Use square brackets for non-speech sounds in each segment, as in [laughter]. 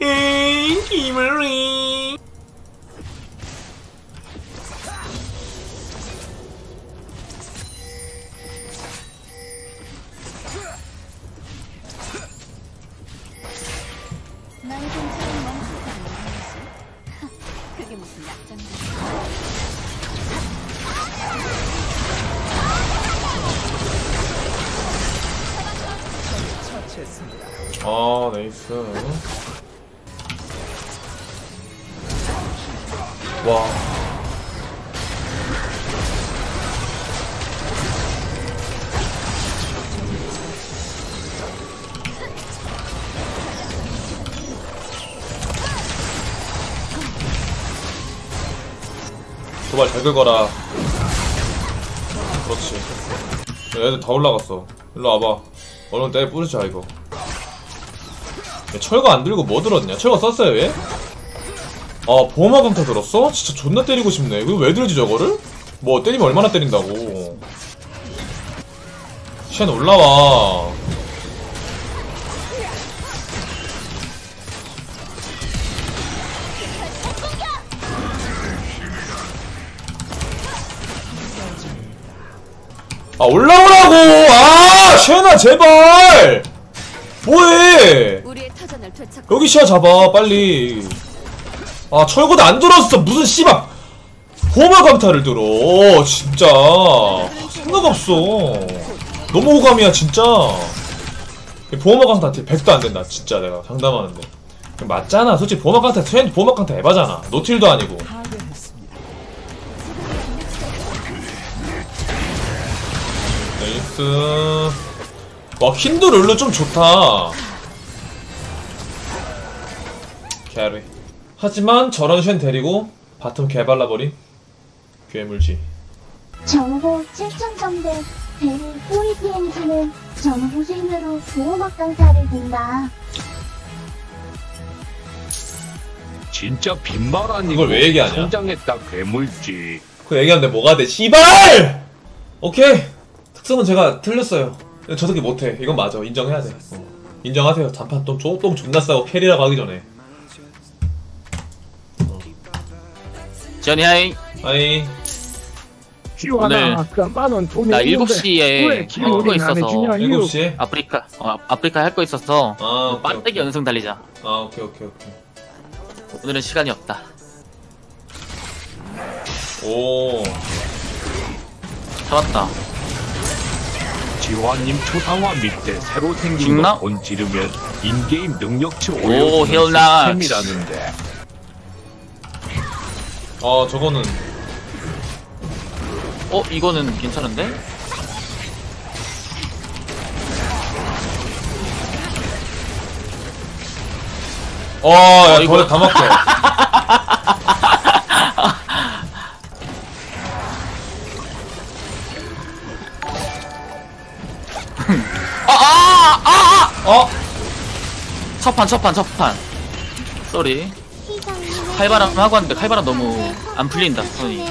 에이 그게 무슨 약점이야? 아 네이스 와. 도발 잘 긁어라. 그렇지. 애들 다 올라갔어. 일로 와봐. 얼른 때 뿌리자 이거. 야, 철거 안 들고 뭐 들었냐? 철거 썼어요 얘? 아 보호막 강타 들었어? 진짜 존나 때리고 싶네 이거 왜 들지 저거를? 뭐 때리면 얼마나 때린다고 쉔 올라와 아 올라오라고! 아 쉔아 제발! 뭐해! 여기 시야 잡아 빨리 아 철거도 안 들었어. 무슨 씨발. 보호막 강타를 들어. 진짜. 생각 없어. 너무 호감이야 진짜. 보호막 강타 딜 100도 안 된다 진짜 내가 장담하는데. 맞잖아. 솔직히 보호막 강타 트렌드 보호막 강타 에바잖아. 노틸도 아니고. 네이스. 와 힌드 룰루 좀 좋다. 캐리 하지만 저런 쉔 데리고 바텀 개발라버린 괴물지. 정보 7,000점대 대리 꼬리 PMG는 정보 생으로 보호막 강타를 든다. 진짜 빈말 아니고 이걸 왜 얘기하냐? 성장했다 괴물지. 그 얘기하는데 뭐가 돼? 씨발! 오케이. 특성은 제가 틀렸어요. 저 새끼 못해. 이건 맞아. 인정해야 돼. 어. 인정하세요. 단판 똥 존나 싸고 캐리라고 하기 전에 지연이 하이. 아이. 오늘 만원 돈이 나 있는데. 7시에 왜할거안 있어서. 이거. 7시에? 아프리카 어, 아프리카 할 거 있어서 아 오케이, 빠르게 오케이. 연승 달리자. 아 오케이 오케이 오케이. 오늘은 시간이 없다. 오. 잡았다. 지화님 초상화 밑에 새로 생긴 죽나? 거 본지르면 인게임 능력치 오, 올려주는 헬나. 시스템이라는데 아 저거는. 어 이거는 괜찮은데? 어야 이거- 거의 다 막혀. 어? 첫판 첫판 첫판. 쏘리 칼바람 하고 왔는데 칼바람 너무 안 풀린다 손이.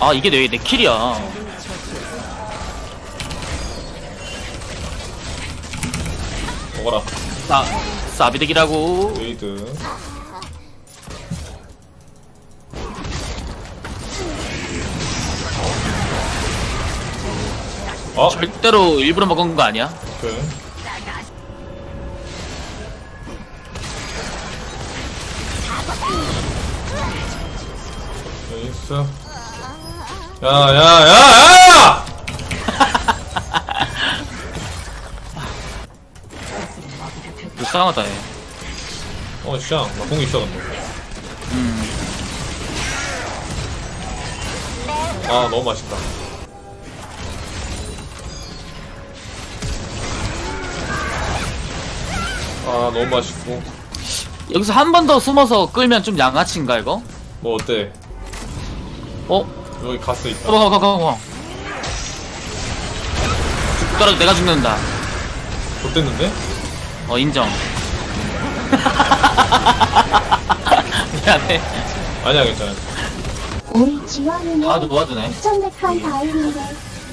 아 이게 내, 내 킬이야. 먹어라. 싸 싸비득이라고. 웨이드 어? 절대로 일부러 먹은 거 아니야? 오케이. 나이스. 야야 야 야! 불쌍하다 얘. 어 샹, 나 공이 있어 근데. 음. 아 너무 맛있다 아 너무 맛있고 여기서 한 번 더 숨어서 끌면 좀 양아치인가 이거? 뭐 어때? 어? 여기 가스 있다 가봐 가봐 가봐 죽더라도 내가 죽는다 좋댔는데? 어 인정 [laughs] 미안해 아니야 괜찮아 우리 지원이는 아도 도와주네 1,100판 다이인데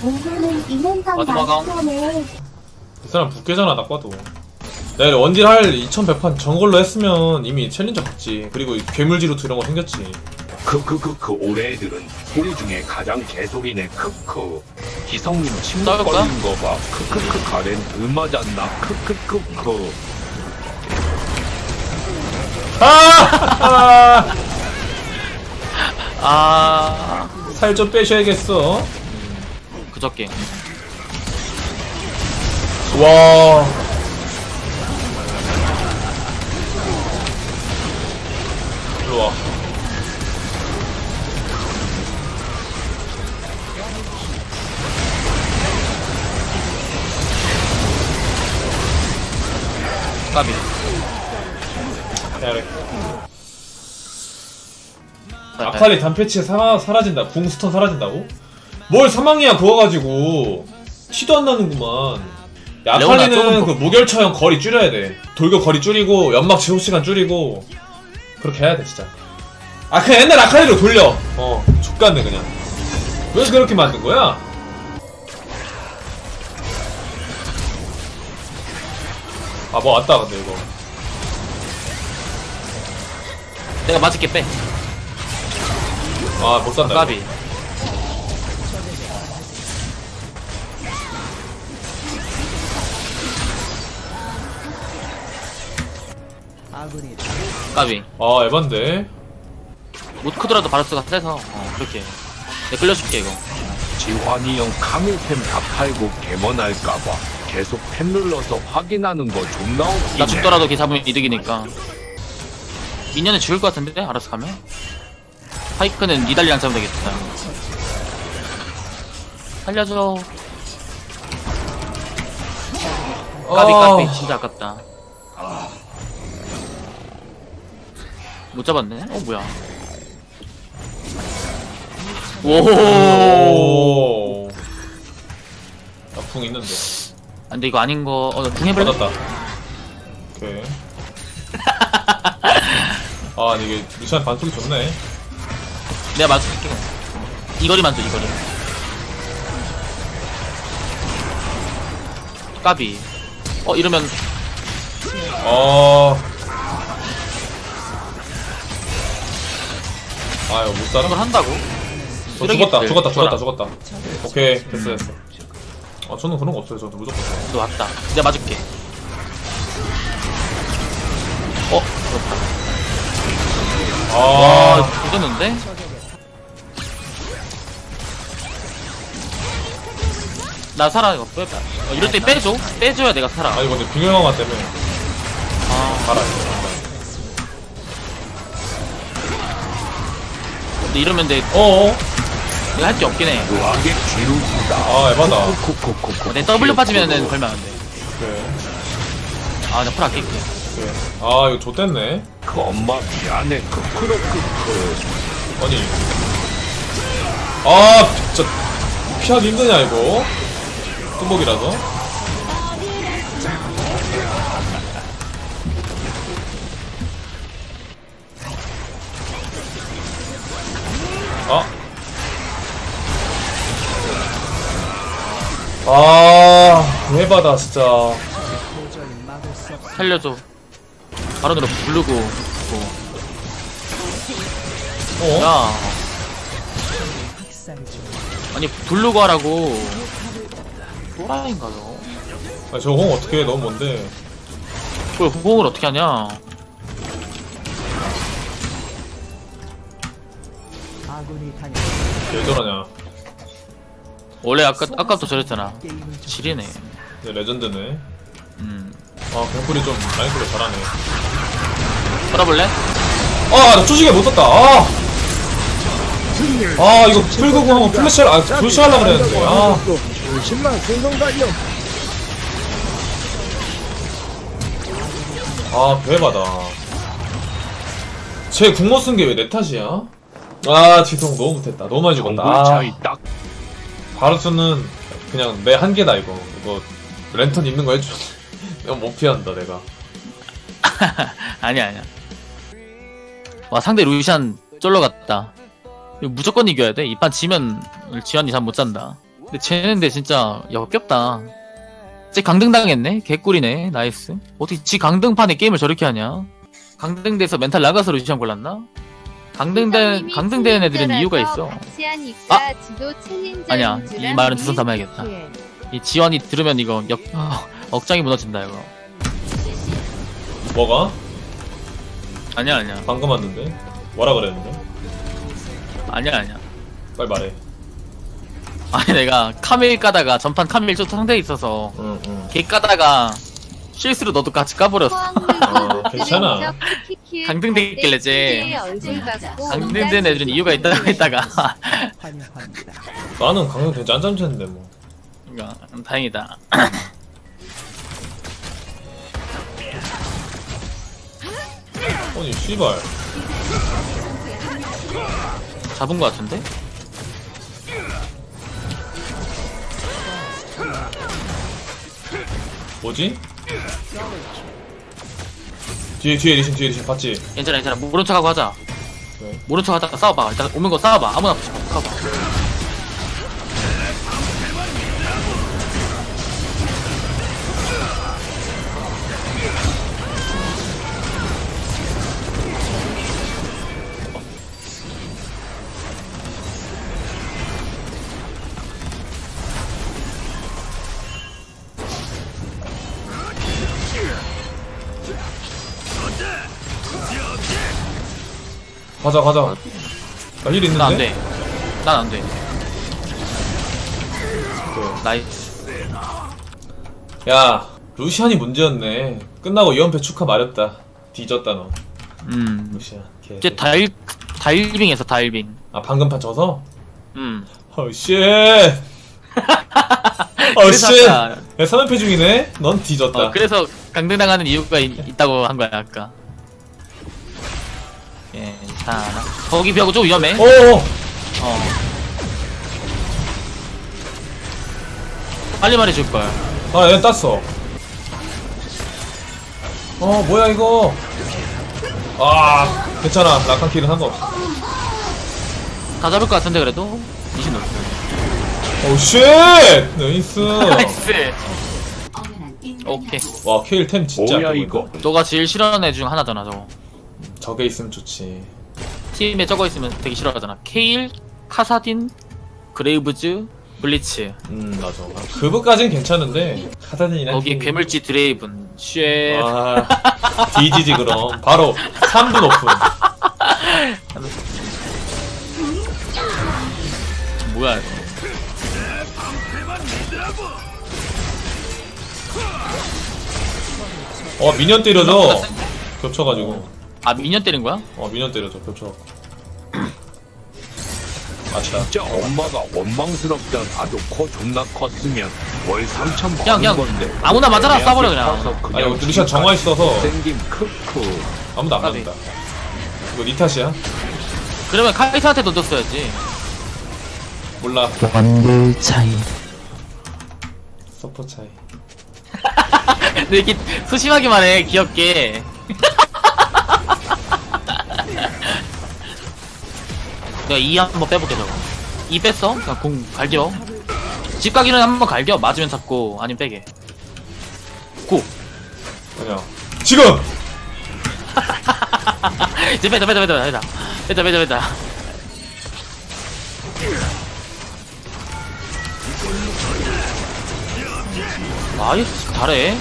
오늘은 이벤트가 맞아, 맞아. 나왔네. 이 사람 북괴잖아 딱 봐도 내가 원딜 할 2100판 정걸로 했으면 이미 챌린저 갔지. 그리고 이 괴물지루트 이런 거 생겼지. 크크크크 올해 애들은 소리 중에 가장 개소리네 크크. 기성님 침 나올까? 걸린 거봐. 크크크 가렌 을 맞았나? 크크크크. 아! 아. 살 좀 빼셔야겠어. 그저께. 와 일로와. 까비. 해야래 아칼리 단패치에 사, 사라진다. 궁 스턴 사라진다고? 뭘 사망이야 그거 가지고. 티도 안 나는구만. 아칼리는 더- 그 무결처형 거리 줄여야 돼. 돌격 거리 줄이고 연막 지속 시간 줄이고 그렇게 해야 돼 진짜. 아 그냥 옛날 아칼리로 돌려. 어 족같네 그냥. 왜 그렇게 만든 거야? 아 뭐 왔다 근데 이거. 내가 맞을게 빼. 아 못 산다 이거. 까비 까비 아 에반데? 못 크더라도 바루스가 세서. 어 그렇게. 내가 끌려줄게 이거. 지환이 형 카밀템 다 팔고 개먼할까봐 계속 펜 눌러서 확인하는 거 존나 웃기네. 나 죽더라도 걔 잡으면 이득이니까. 미녀는 죽을 것 같은데? 알아서 가면? 파이크는 니달리랑 잡으면 되겠다. 살려줘. 까비 아. 까비. 진짜 아깝다 못 잡았네 어 뭐야 오 오. 나궁 있는데. 안돼 이거 아닌 거어궁 해볼래? 받았다. 오케이. [laughs] 아, 근데 이게 루시안 반속이 좋네. 내가 맞출게 이 거리만 줘, 이 거리. 까비. 어, 이러면, 아. 아, 이거 못 살아? 이걸 한다고? 저 죽었다, 쓰레기들 죽었다, 죽었다, 줘라. 죽었다. 오케이, 됐어, 됐어. 아, 저는 그런 거 없어요. 저는 무조건. 너 왔다. 내가 맞을게. 어, 그렇다. 아, 와, 죽였는데? 나 살아, 이거 빼, 빼. 어, 이럴 때 빼줘. 빼줘야 내가 살아. 아, 이거 근데 빙영왕화 때문에. 아, 가라. 근데 이러면 내, 어어? 내가 할 게 없긴 해. 아, 에바다. 어, 내 W 빠지면은 걸면 안 돼. 오케이. 아, 나풀 아낄게. 오케이. 아, 이거 좆됐네. 그 엄마 미안해 크크로크크 아니. 아, 진짜. 피하기 힘드냐, 이거? 뚜벅이라서. 아. 아, 대박다 진짜. 살려줘. 바론으로 부르고, 고 어? 야. 아니, 부르고 하라고. 또라이인가요? 아, 저공 어떻게 해? 너무 뭔데? 그걸 호응을 어떻게 하냐? 왜 저러냐. 원래 아까, 아까부터 저랬잖아. 지리네. 네, 레전드네. 음. 아, 공풀이 좀 라인풀이 잘하네. 걸어볼래? 아, 나 조직에 못 떴다. 아! 아, 이거 풀그고 하면 플래시, 아, 조시하려고 그랬는데. 아. 10만 공동 달려 아, 대박다. 제 궁모 쓴 게 왜 내 탓이야? 아, 지성 너무 못했다. 너무 많이 죽었다. 정글 아, 차이 딱 바루스는 그냥 내 한계다, 이거. 이거, 랜턴 있는 거 해줘. [laughs] 이거 못 피한다, 내가. [laughs] 아니야, 아니야. 와, 상대 루시안 쫄러 갔다. 이거 무조건 이겨야 돼. 이 판 지면 지환이 잠 못 잔다. 근데 쟤는 근데 진짜 역겹다. 쟤 강등당했네? 개꿀이네. nice. 어떻게 지 강등판에 게임을 저렇게 하냐? 강등돼서 멘탈 나가서 루시안 골랐나? 강등된, 강등된 애들은 이유가 있어. 아! 아니야. 이 말은 두손 담아야겠다. 이 지원이 들으면 이거 역, 어, [laughs] 억장이 무너진다, 이거. 뭐가? 아니야, 아니야. 방금 왔는데? 뭐라 그랬는데? 아니야, 아니야. 빨리 말해. 아니, 내가 카밀 까다가 전판 카밀 쪽 상대에 있어서 응, 응. 걔 까다가 실수로 너도 같이 까버렸어. 어, 괜찮아. 강등됐길래 쟤. 강등된 애들은 이유가 있다고 했다가. 나는 강경 되게 짠짠했는데 뭐. 그러니까, 다행이다. 아니 씨발. 잡은 거 같은데? 뭐지? 뒤에 뒤에 리신 뒤에 리신 봤지? 괜찮아, 괜찮아. 모른 척하고 하자. 네. 모른 척 하다가 싸워봐. 일단 오는 거 싸워봐. 아무나 싸워봐. 가자 가자. 나힐 있는데? 나안 돼. 난 안 돼. 나이스. 야 루시안이 문제였네. 끝나고 2연패 축하 말했다. 뒤졌다 너. 음. 루시안. 개. 이제 다일, 다일빙에서 다일빙. 아 방금 판쳐서? 음. 어 쉣. [laughs] 어 그래서 쉣. 아까- 야 3연패 중이네. 넌 뒤졌다. 어, 그래서 강등당하는 이유가 있, 있다고 한 거야, 아까. 괜찮아. 거기 벽은 좀 위험해. 어. 어. 빨리 말해줄 걸. 아, 얘 땄어. 어, 뭐야, 이거. 아, 괜찮아. 낙한 킬은 상관없어. 다 잡을 것 같은데, 그래도? 미신 없어. 오, shit! nice. [laughs] nice. 오케이. 와, 케일 템 진짜. 뭐야 이거. 너가 제일 싫어하는 애 중 하나잖아, 저거. 저게 있으면 좋지. 팀에 저거 있으면 되게 싫어하잖아. 케일, 카사딘, 그레이브즈, 블리츠. 음, 맞아. 아, 그거까진 괜찮은데. 카사딘이랑. 거기에 케일. 괴물지 드레이븐. shit. 아, [laughs] 뒤지지, 그럼. 바로 3분 오픈. 뭐야, 이거. 어, 미니언 때려줘. 겹쳐가지고. 아, 미니언 때린 거야? 어, 미니언 때려줘. 겹쳐갖고. 맞다. 진짜 엄마가 원망스럽다 나도 코 존나 컸으면 월 3천 그냥, 버는 그냥 건데 아무나 맞아라 내 쏴버려, 그냥. 아니, 우리 루시안 정화 있어서. 생김 크크 아무도 안 까비. 맞는다. 이거 니 탓이야? 그러면 카이사한테 던졌어야지. 몰라. 완들 차이 서포 차이. [laughs] 근데 이렇게 소심하기만 해, 귀엽게. 내가 이 한번 빼볼게, 저거. 이 뺐어? 그냥 공 갈겨. 집 가기는 한번 갈겨. 맞으면 잡고, 아니면 빼게. 고! 아니야. 지금! [laughs] 이제 빼자, 빼자, 빼자, 빼자. 빼자, 빼자, 빼자. nice, 잘해.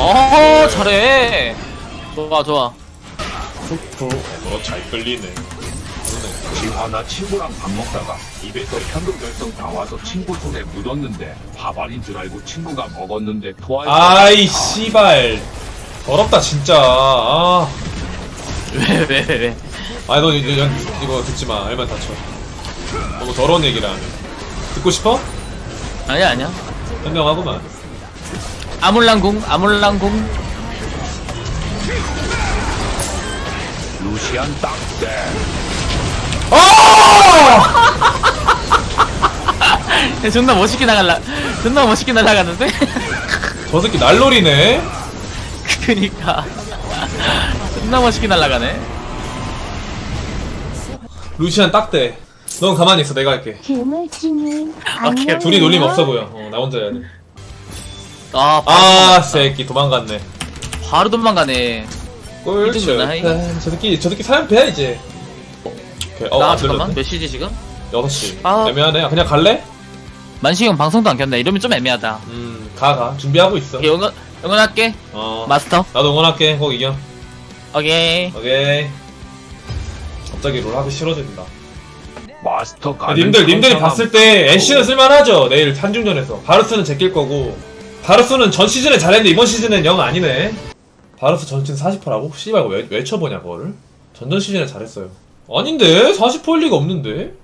어, 잘해. 좋아, 좋아. 푹푹. 어, 잘 끌리네. 그러네. 지환아 친구랑 밥 먹다가 입에 서 현금 결석 나와서 친구 손에 묻었는데 밥알인 줄 알고 친구가 먹었는데 토할 아이, 씨발. 더럽다, 진짜. 아. 왜, 왜, 왜, 왜. 아니, 너 이거, 이거 듣지 마. 알면 다쳐. 너무 더러운 하네. 듣고 싶어? 아니야, 아니야. 현명하구만. 아몰랑궁, 아몰랑궁. 루시안 딱대 아! [laughs] 존나 멋있게 나갈라. 존나 멋있게 날아가는데? [laughs] 저 새끼 날놀이네? 그니까. 존나 멋있게 날아가네. 루시안 딱대 넌 가만히 있어 내가 할게 괴물쥐님 안녕. 둘이 놀림 없어 보여 어, 나 혼자 해야 돼 아, 아, 새끼 도망갔네. 바로 도망가네. 꿀 이등분 하이. 저 새끼, 저 새끼 사연 패야, 이제. 오케이, 어, 나 안 잠깐만 들렸네. 몇 시지 지금? 6시. 아. 애매하네. 그냥 갈래? 만식형 방송도 안 켰네. 이러면 좀 애매하다. 음, 가, 가. 준비하고 있어. 오케이, 응원 응원할게. 어. 마스터. 나도 응원할게. 꼭 이겨. 오케이. 오케이. 갑자기 롤 하기 싫어진다. 마스터 아, 가는 님들, 님들이. 봤을 때 애쉬는 쓸만하죠. 내일 한중전에서. 바루스는 제낄 거고. 바루스는 전 시즌에 잘했는데 이번 시즌엔 영 아니네. 바루스 전 시즌 40%라고? 씨발, 왜, 왜 쳐보냐, 그거를? 전전 시즌에 잘했어요. 아닌데? 40%일 리가 없는데?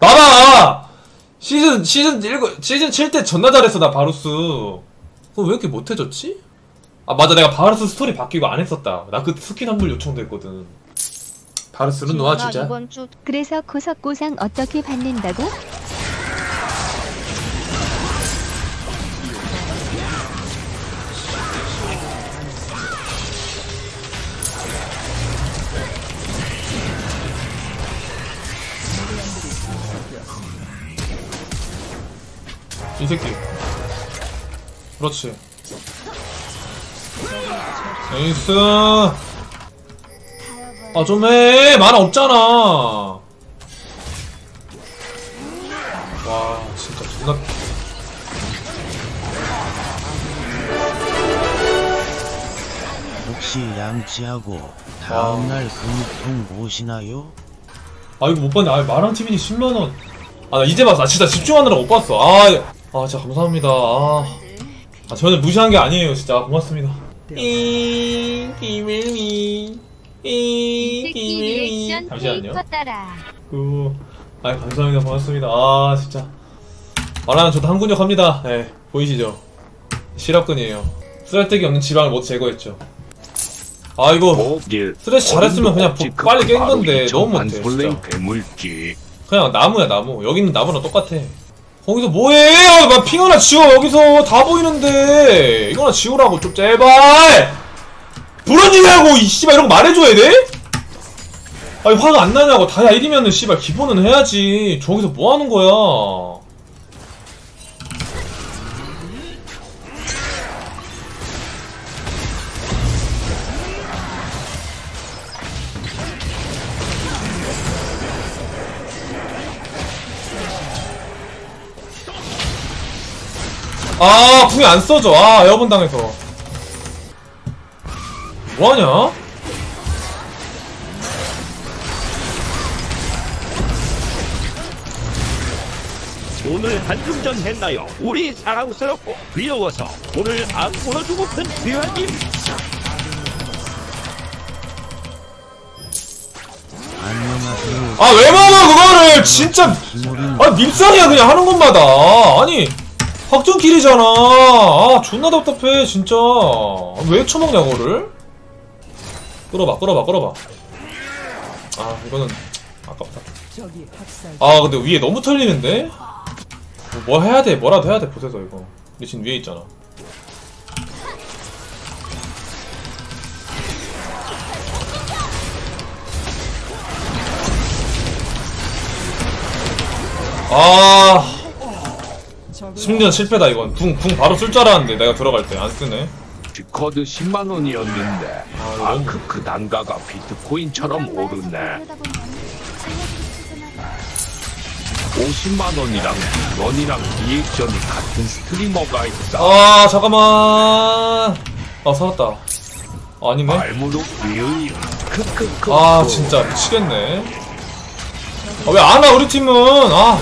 나봐! 시즌, 시즌 1, 시즌 7때 존나 잘했어, 나 바루스. 그거 왜 이렇게 못해졌지? 아, 맞아. 내가 바루스 스토리 바뀌고 안 했었다. 나 그 스킨 환불 요청됐거든. 바루스는 놓아주자. 이번 주 그래서 고석고상 어떻게 받는다고? 이 새끼. 그렇지. 에이스. 아, 좀 해. 만화 없잖아. 와, 진짜 존나. 혹시 양치하고 다음날 근육통 오시나요? 아, 이거 못 봤네. 아, 마랑 TV니 10만원. 아, 나 이제 봤어. 아, 진짜 집중하느라 못 봤어. 아, 아, 진짜 감사합니다. 아, 아 저는 무시한 게 아니에요. 진짜 고맙습니다. 이, 비밀미. 이, 비밀미. 잠시만요. 그, 아 감사합니다. 고맙습니다. 아, 진짜. 말하는 저도 한군역 합니다. 네, 보이시죠? 실업근이에요. 쓰잘데기 없는 지방을 모두 제거했죠. 아, 이거, 스트레스 잘했으면 그냥. 복- 빨리 깬 건데 너무 못해, 진짜. 그냥 나무야, 나무. 여기는 나무랑 똑같아. 거기서 뭐해? 아, 막핑 하나 지워, 여기서. 다 보이는데. 이거나 지우라고, 좀, 제발! 불언니냐고, 이 씨발, 이런 거 말해줘야 돼? 아니, 화가 안 나냐고. 다야 1이면은, 씨발, 기본은 해야지. 저기서 뭐 하는 거야? 아, 궁이 안 써져. 아, 에어본 당해서. 뭐하냐? 오늘 한중전 했나요? 우리 사랑스럽고 귀여워서 오늘 안 보여주고픈 귀환님 안녕하세요. 아, 왜 먹어, 그거를! 진짜! 아, 밉상이야, 그냥 하는 것마다. 아니, 확정킬이잖아. 아, 존나 답답해, 진짜. 왜 쳐먹냐, 그거를? 끌어봐, 끌어봐, 끌어봐. 아, 이거는, 아깝다. 아, 근데 위에 너무 털리는데? 뭐, 뭐 해야 돼, 뭐라도 해야 돼, 보세서, 이거. 리신 위에 있잖아. 아. 심리전 실패다 이건. 궁, 궁 바로 쓸 줄 알았는데 내가 들어갈 때. 안 쓰네. 디커드 10만 원이었는데. 아, 아 너무- 그그 단가가 비트코인처럼 오르네. 50만 원이랑 런이랑 리액션이 같은 스트리머가 있다. 아 잠깐만. 아 살았다. 아, 아니네. 말무로 위의 크크크. 아 진짜 미치겠네. 아 왜 안와 우리 팀은? 아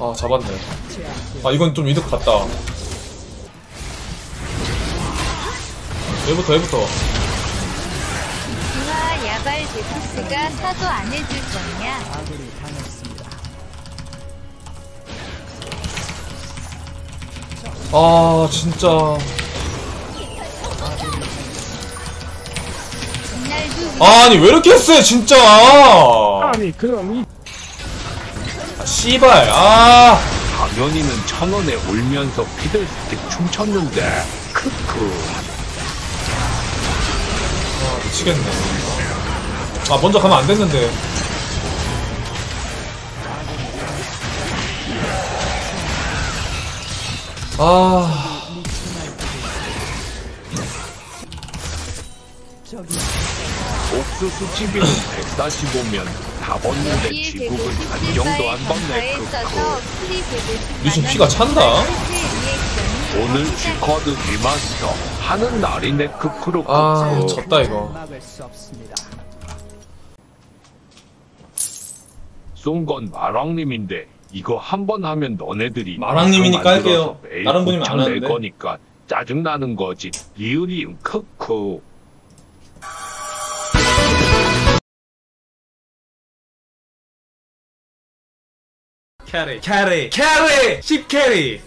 아 잡았네. 아 이건 좀 이득 같다. 얘부터 얘부터. 우와 야발 제쿠스가 사도 안 해줄 거냐? 아 진짜. 날 아니 왜 이렇게 세 진짜? 아니 그럼 이 아, 씨발 아. 당연히는 천 원에 울면서 피들스틱 춤췄는데. 크크 아, 미치겠네. 아 먼저 가면 안 됐는데. 아. 옥수수 집이는 145면 다 벗는데 여기에 지국은 대고 한 시즌 정도 안 있어서 크크 대고 리신 피가 찬다 오늘 G커드 리마스터 하는 날이네 크크로 크크 아, 졌다 이거. 쏜건 마랑님인데 이거 한 번 하면 너네들이 마랑님이니까 할게요. 매일 다른 분이면 안낼 하는데. 거니까 짜증 나는 거지. 리을이응 크크. 캐리. 캐리. 캐리. 10 캐리